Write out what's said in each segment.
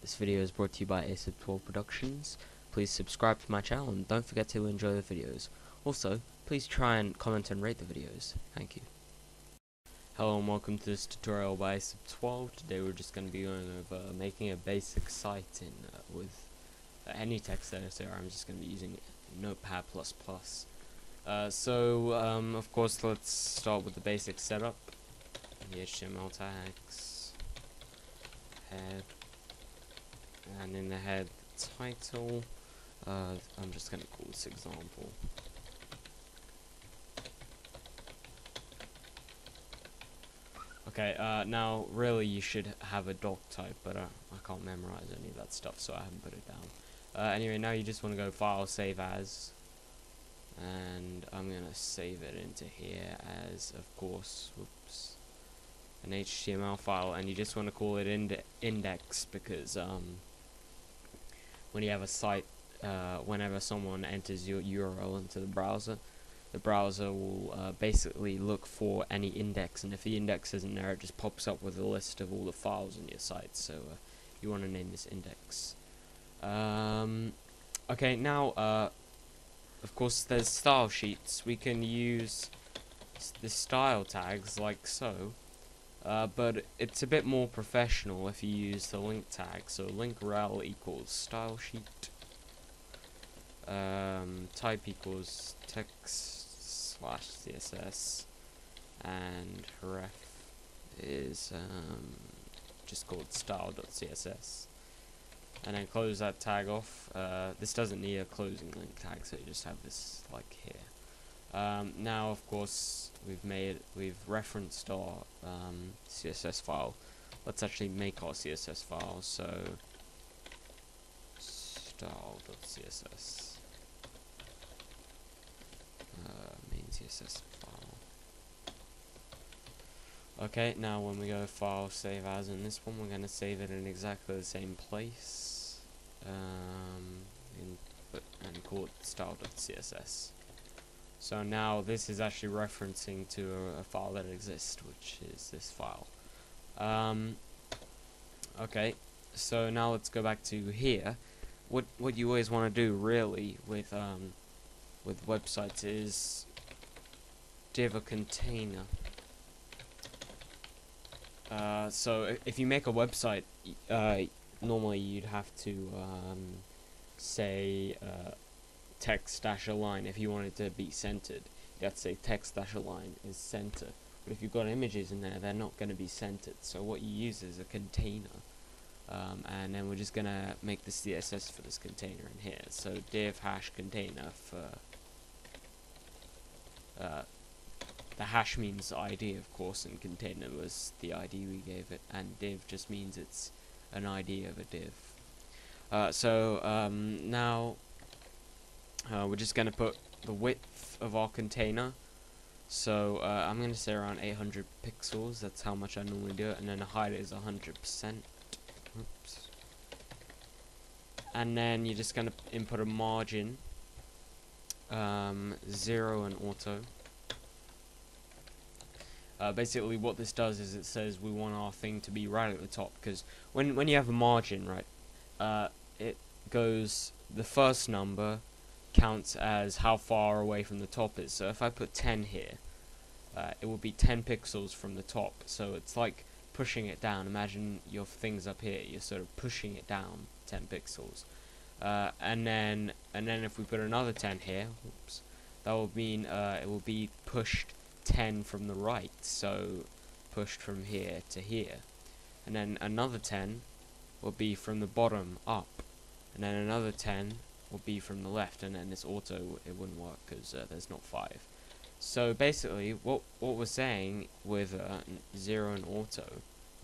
This video is brought to you by Asib12 Productions. Please subscribe to my channel and don't forget to enjoy the videos. Also, please try and comment and rate the videos. Thank you. Hello and welcome to this tutorial by Asib12. Today we're just going to be going over making a basic site in uh, with any text editor. I'm just going to be using Notepad++. Uh, so, um, of course, let's start with the basic setup. The HTML tags, head, and in the head title, uh, I'm just going to call this example. Okay, uh, now really you should have a doc type, but uh, I can't memorize any of that stuff, so I haven't put it down. Uh, anyway, now you just want to go File, Save As, and I'm gonna save it into here as, of course, whoops, an HTML file, and you just want to call it ind index because um, when you have a site, uh, whenever someone enters your URL into the browser, the browser will uh, basically look for any index, and if the index isn't there, it just pops up with a list of all the files in your site. So uh, you want to name this index. Um, okay, now, uh, of course, there's style sheets. We can use the style tags like so, uh, but it's a bit more professional if you use the link tag. So link rel equals style sheet. Um, type equals text slash css and ref is um, just called style.css and then close that tag off uh, this doesn't need a closing link tag so you just have this like here um, now of course we've made we've referenced our um, CSS file let's actually make our CSS file so style.css uh, main CSS file. Okay, now when we go file, save as, in this one we're going to save it in exactly the same place, um, in, and call it style.css. So now this is actually referencing to a, a, file that exists, which is this file. Um, okay, so now let's go back to here. What what you always want to do really with um, with websites is div a container. Uh, so if you make a website, uh, normally you'd have to um, say uh, text dash align if you want it to be centered. You have to say text dash align is center. But if you've got images in there, they're not going to be centered. So what you use is a container. Um, and then we're just going to make the CSS for this container in here. So div hash container for uh, the hash means ID, of course, and container was the ID we gave it, and div just means it's an ID of a div. Uh, so um, now uh, we're just going to put the width of our container. So uh, I'm going to say around 800 pixels. That's how much I normally do it, and then the height is 100%. Oops. And then you're just going to input a margin um, zero and auto. Uh, basically what this does is it says we want our thing to be right at the top because when when you have a margin right uh, it goes the first number counts as how far away from the top is. So if I put 10 here uh, it will be 10 pixels from the top. So it's like pushing it down. Imagine your things up here you're sort of pushing it down 10 pixels. Uh, and then and then if we put another 10 here, oops, that will mean uh, it will be pushed 10 from the right, so pushed from here to here. And then another 10 will be from the bottom up, and then another 10 will be from the left, and then this auto, it wouldn't work because uh, there's not 5. So basically, what what we're saying with uh, 0 and auto,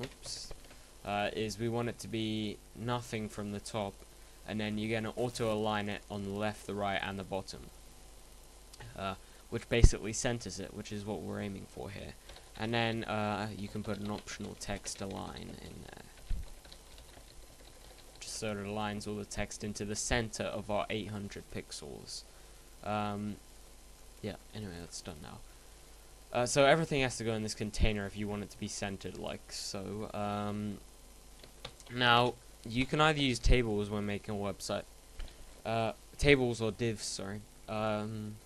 oops, uh, is we want it to be nothing from the top and then you're going to auto align it on the left, the right, and the bottom, uh, which basically centers it, which is what we're aiming for here. And then uh, you can put an optional text align in there, so it aligns all the text into the center of our 800 pixels. Um, yeah, anyway, that's done now. Uh, so everything has to go in this container if you want it to be centered like so. Um, now, you can either use tables when making a website, uh, tables or divs. Sorry. Um,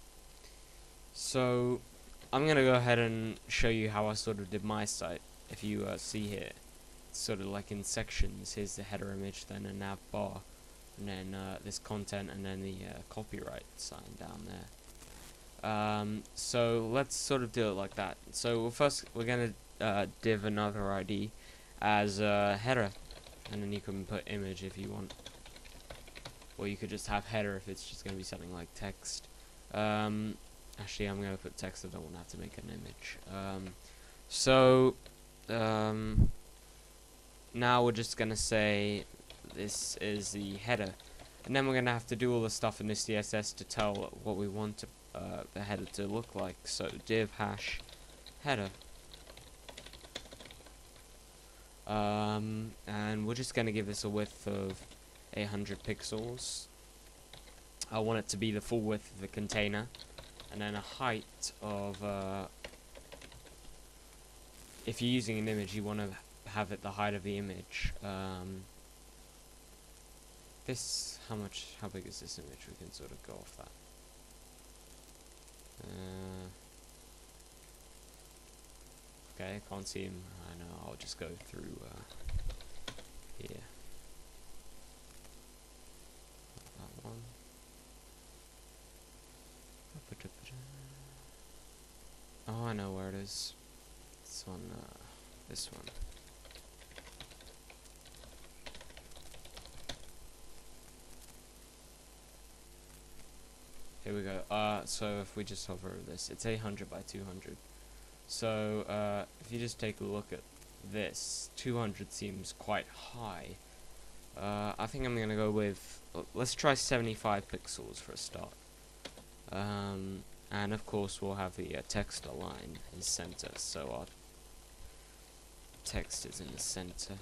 so I'm gonna go ahead and show you how I sort of did my site. If you uh, see here, sort of like in sections. Here's the header image, then a nav bar, and then uh, this content, and then the uh, copyright sign down there. Um, so let's sort of do it like that. So first we're gonna uh, div another ID as a header, and then you can put image if you want, or you could just have header if it's just gonna be something like text. Um, actually, I'm gonna put text. I don't want to have to make an image. Um, so um, now we're just gonna say this is the header, and then we're gonna have to do all the stuff in this CSS to tell what we want to, uh, the header to look like. So div hash header. Um, and we're just gonna give this a width of 800 pixels. I want it to be the full width of the container, and then a height of. Uh, if you're using an image, you want to have it the height of the image. Um, this, how much, how big is this image? We can sort of go off that. Uh, okay, can't see him. I know. I'll just go through uh, here. That one. Oh, I know where it is. This one, uh, this one. Here we go. Uh, so if we just hover over this, it's 800 by 200. So uh, if you just take a look at this, 200 seems quite high. Uh, I think I'm gonna go with. Let's try 75 pixels for a start. Um, and of course we'll have the uh, text align in center, so our text is in the center.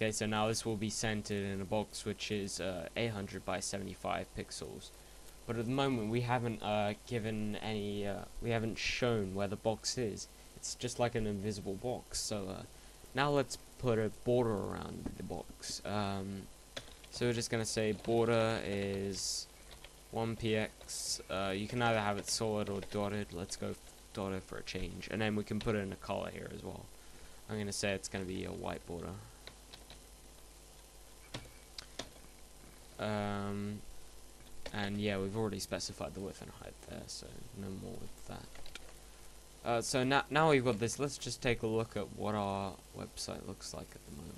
Okay, so now this will be centered in a box which is uh, 800 by 75 pixels. But at the moment we haven't uh, given any, uh, we haven't shown where the box is. It's just like an invisible box. So uh, now let's put a border around the box. Um, so we're just going to say border is 1px. Uh, you can either have it solid or dotted. Let's go dotted for a change. And then we can put in a color here as well. I'm going to say it's going to be a white border. Um, and yeah, we've already specified the width and height there, so no more with that. Uh, so now, now we've got this, let's just take a look at what our website looks like at the moment.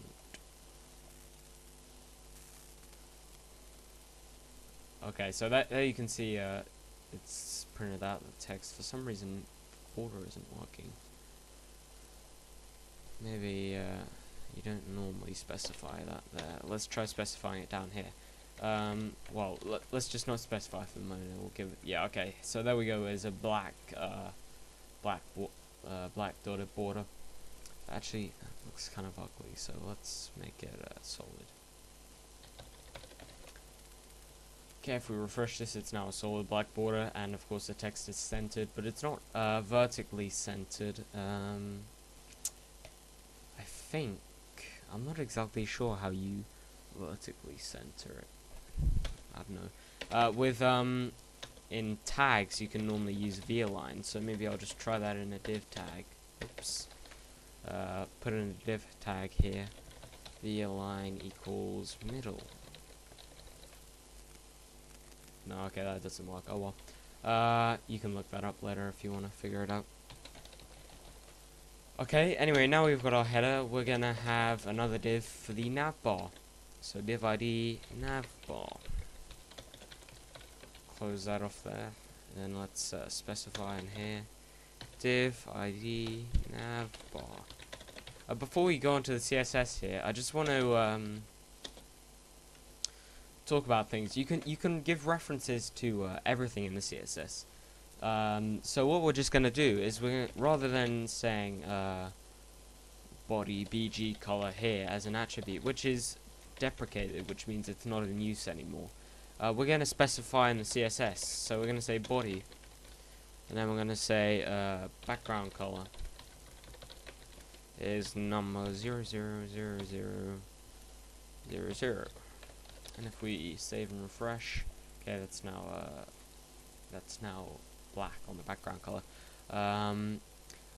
Okay, so that there you can see uh, it's printed out the text. For some reason, border isn't working. Maybe uh, you don't normally specify that there. Let's try specifying it down here. Um, well, let, us just not specify for the moment. We'll give it. Yeah, okay. So there we go. Is a black, uh, black, uh, black dotted border. Actually, looks kind of ugly. So let's make it uh, solid. Okay, if we refresh this, it's now a solid black border, and of course the text is centered, but it's not uh, vertically centered. Um, I think I'm not exactly sure how you vertically center it. Know. Uh, with um, in tags, you can normally use v-align, so maybe I'll just try that in a div tag. Oops. Uh, put in a div tag here. v-align equals middle. No, okay, that doesn't work. Oh well. Uh, you can look that up later if you want to figure it out. Okay, anyway, now we've got our header, we're gonna have another div for the navbar. So div ID navbar close that off there. And then let's uh, specify in here div id navbar. Uh, before we go into the CSS here, I just want to um, talk about things. You can you can give references to uh, everything in the CSS. Um, so what we're just going to do is we're rather than saying uh, body bg color here as an attribute, which is deprecated, which means it's not in use anymore. Uh, we're going to specify in the CSS. So we're going to say body. And then we're going to say uh, background color. is number zero zero zero zero zero zero. And if we save and refresh, okay, that's now uh, that's now black on the background color. Um,